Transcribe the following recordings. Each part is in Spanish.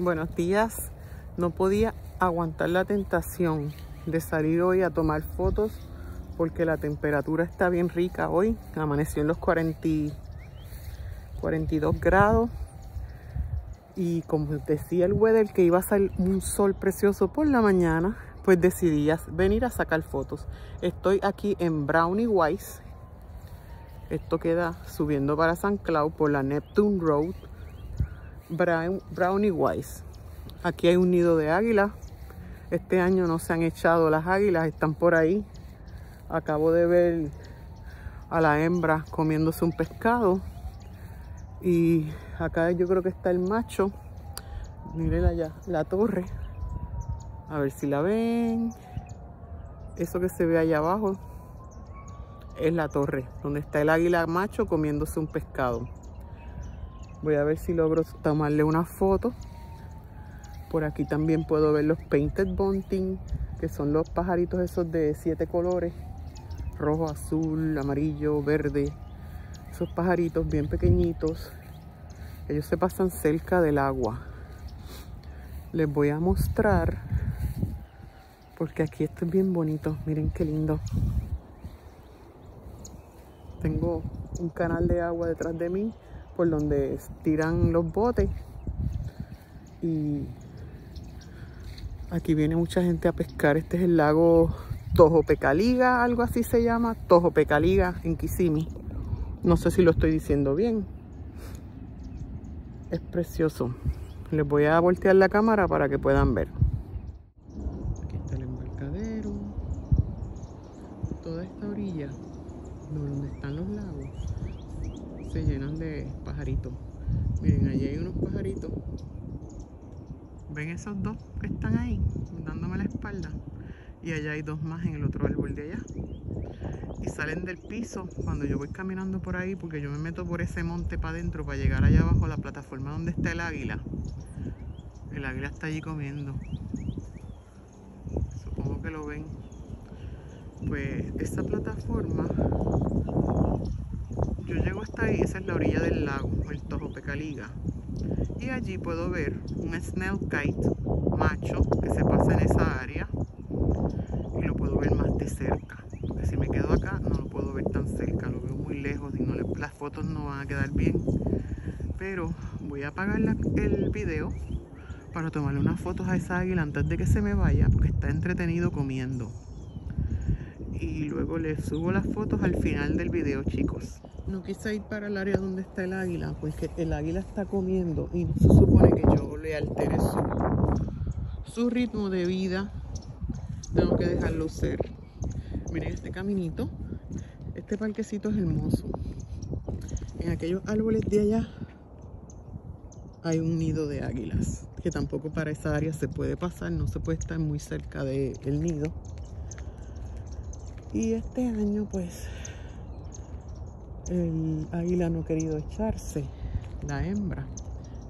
Buenos días. No podía aguantar la tentación de salir hoy a tomar fotos porque la temperatura está bien rica hoy. Amaneció en los 40, 42 grados. Y como decía el weather que iba a salir un sol precioso por la mañana, pues decidí venir a sacar fotos. Estoy aquí en Brownie Wise. Esto queda subiendo para San Cloud por la Neptune Road. Brownie Wise. Aquí hay un nido de águila. Este año no se han echado las águilas, están por ahí. Acabo de ver a la hembra comiéndose un pescado. Y acá yo creo que está el macho. Miren allá, la torre. A ver si la ven. Eso que se ve allá abajo es la torre, donde está el águila macho comiéndose un pescado. Voy a ver si logro tomarle una foto. Por aquí también puedo ver los painted bunting, que son los pajaritos esos de siete colores. Rojo, azul, amarillo, verde. Esos pajaritos bien pequeñitos. Ellos se pasan cerca del agua. Les voy a mostrar porque aquí esto es bien bonito. Miren qué lindo. Tengo un canal de agua detrás de mí por donde tiran los botes. Y aquí viene mucha gente a pescar. Este es el lago Tojopecaliga, algo así se llama. Tojopecaliga en Kissimmee. No sé si lo estoy diciendo bien. Es precioso. Les voy a voltear la cámara para que puedan ver. donde están los lagos se llenan de pajaritos. Miren, allí hay unos pajaritos. ¿Ven esos dos que están ahí? Dándome la espalda. Y allá hay dos más en el otro árbol de allá. Y salen del piso cuando yo voy caminando por ahí, porque yo me meto por ese monte para adentro para llegar allá abajo a la plataforma donde está el águila. El águila está allí comiendo. Supongo que lo ven pues esta plataforma yo llego hasta ahí, esa es la orilla del lago, el Tojopecaliga y allí puedo ver un snail kite macho que se pasa en esa área y lo puedo ver más de cerca. Porque si me quedo acá no lo puedo ver tan cerca, lo veo muy lejos y no las fotos no van a quedar bien. Pero voy a apagar el video para tomarle unas fotos a esa águila antes de que se me vaya porque está entretenido comiendo. Y luego les subo las fotos al final del video chicos no quise ir para el área donde está el águila porque el águila está comiendo y se supone que yo le altere su, su ritmo de vida. Tengo que dejarlo ser. Miren este caminito. Este parquecito es hermoso. En aquellos árboles de allá hay un nido de águilas que tampoco para esa área se puede pasar no se puede estar muy cerca del nido. Y este año pues el águila no ha querido echarse, la hembra.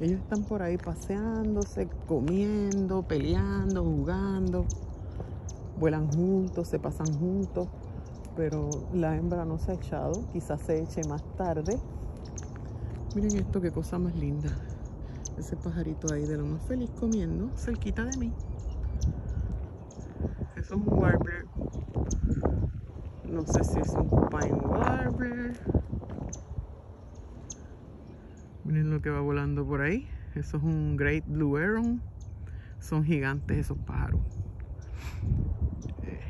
Ellos están por ahí paseándose, comiendo, peleando, jugando. Vuelan juntos, se pasan juntos. Pero la hembra no se ha echado. Quizás se eche más tarde. Miren esto, qué cosa más linda. Ese pajarito ahí de lo más feliz comiendo, cerquita de mí. Es un warbler no sé si es un pine warbler. Miren lo que va volando por ahí. Eso es un Great Blue Heron. Son gigantes esos pájaros. Eh,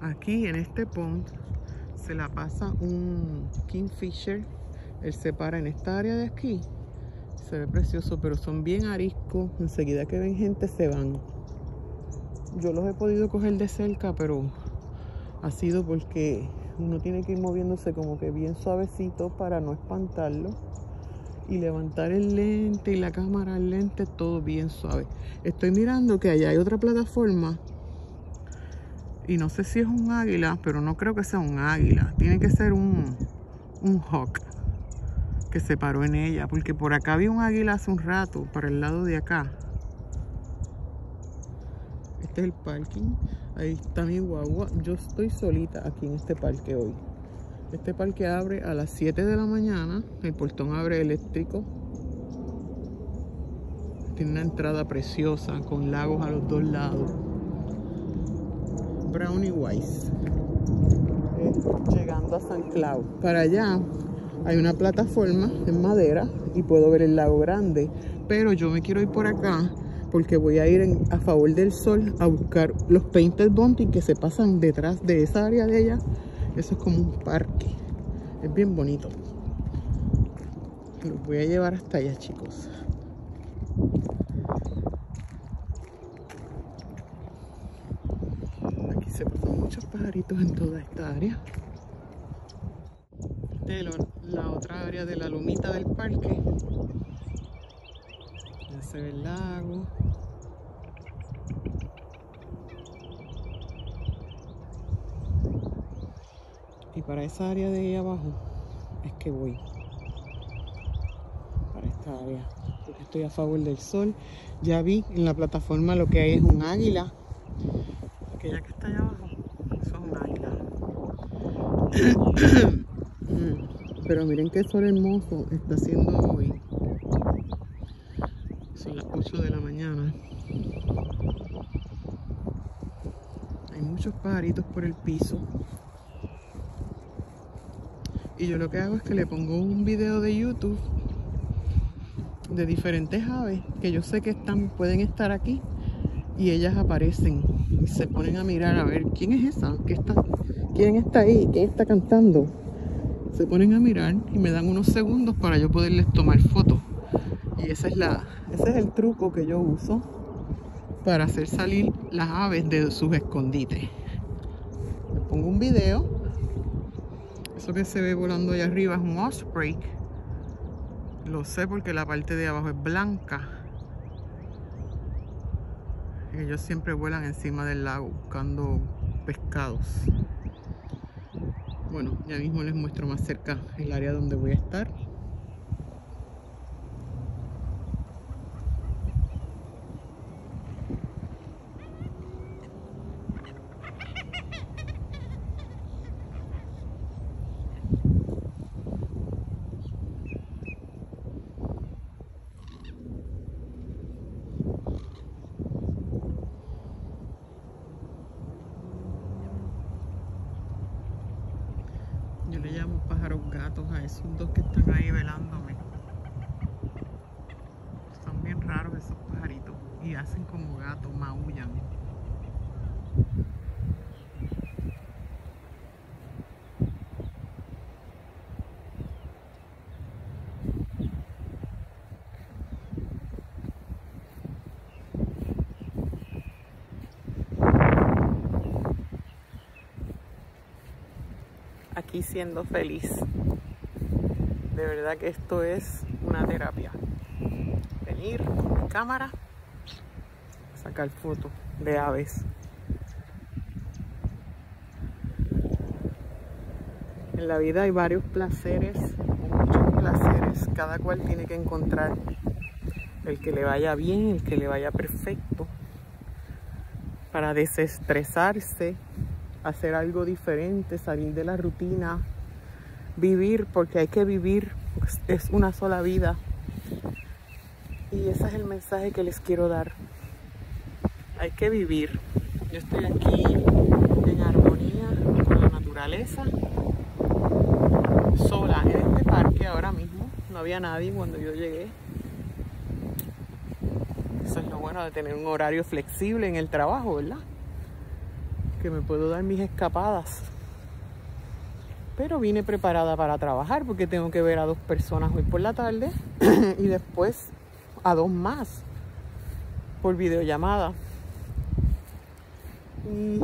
aquí en este pond se la pasa un Kingfisher. Él se para en esta área de aquí. Se ve precioso, pero son bien ariscos. Enseguida que ven gente se van. Yo los he podido coger de cerca, pero ha sido porque uno tiene que ir moviéndose como que bien suavecito para no espantarlo y levantar el lente y la cámara el lente todo bien suave estoy mirando que allá hay otra plataforma y no sé si es un águila pero no creo que sea un águila tiene que ser un un hawk que se paró en ella porque por acá había un águila hace un rato para el lado de acá este es el parking Ahí está mi guagua. Yo estoy solita aquí en este parque hoy. Este parque abre a las 7 de la mañana. El portón abre eléctrico. Tiene una entrada preciosa con lagos a los dos lados. Brownie Wise. Eh, llegando a San Cloud. Para allá hay una plataforma en madera y puedo ver el lago grande. Pero yo me quiero ir por acá porque voy a ir a favor del sol a buscar los painted bunting que se pasan detrás de esa área de allá. Eso es como un parque. Es bien bonito. Los voy a llevar hasta allá, chicos. Aquí se pasan muchos pajaritos en toda esta área. De la otra área de la lomita del parque. Ya se ve el lago. Y para esa área de ahí abajo es que voy. Para esta área. Porque estoy a favor del sol. Ya vi en la plataforma lo que hay es un águila. Aquella que está allá abajo. Eso es un águila. Pero miren qué sol hermoso está haciendo hoy. Son las 8 de la mañana. Hay muchos pajaritos por el piso. Y yo lo que hago es que le pongo un video de YouTube de diferentes aves que yo sé que están, pueden estar aquí y ellas aparecen y se ponen a mirar a ver quién es esa, ¿Qué está, quién está ahí, quién está cantando. Se ponen a mirar y me dan unos segundos para yo poderles tomar fotos. Y esa es la, ese es el truco que yo uso para hacer salir las aves de sus escondites. Le pongo un video eso que se ve volando allá arriba es un osprey. Lo sé porque la parte de abajo es blanca. Ellos siempre vuelan encima del lago buscando pescados. Bueno, ya mismo les muestro más cerca el área donde voy a estar. a esos dos que están ahí velándome. Son bien raros esos pajaritos y hacen como gatos, maullan. aquí siendo feliz. De verdad que esto es una terapia. Venir con mi cámara, sacar fotos de aves. En la vida hay varios placeres, muchos placeres. Cada cual tiene que encontrar el que le vaya bien, el que le vaya perfecto, para desestresarse, hacer algo diferente, salir de la rutina, vivir porque hay que vivir, pues, es una sola vida. Y ese es el mensaje que les quiero dar. Hay que vivir. Yo estoy aquí en armonía con la naturaleza, sola en este parque ahora mismo. No había nadie cuando yo llegué. Eso es lo bueno de tener un horario flexible en el trabajo, ¿verdad? Que me puedo dar mis escapadas pero vine preparada para trabajar porque tengo que ver a dos personas hoy por la tarde y después a dos más por videollamada. Y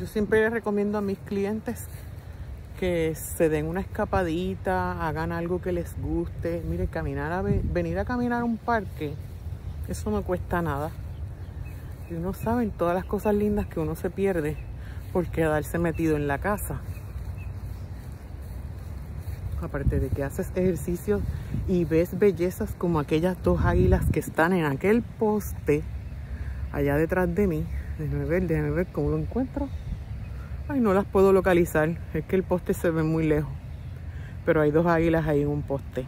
yo siempre les recomiendo a mis clientes que se den una escapadita, hagan algo que les guste. Mire, caminar a venir a caminar a un parque, eso no cuesta nada. Y uno sabe todas las cosas lindas que uno se pierde por quedarse metido en la casa aparte de que haces ejercicio y ves bellezas como aquellas dos águilas que están en aquel poste allá detrás de mí. Déjame ver, déjame ver cómo lo encuentro. Ay, no las puedo localizar, es que el poste se ve muy lejos. Pero hay dos águilas ahí en un poste.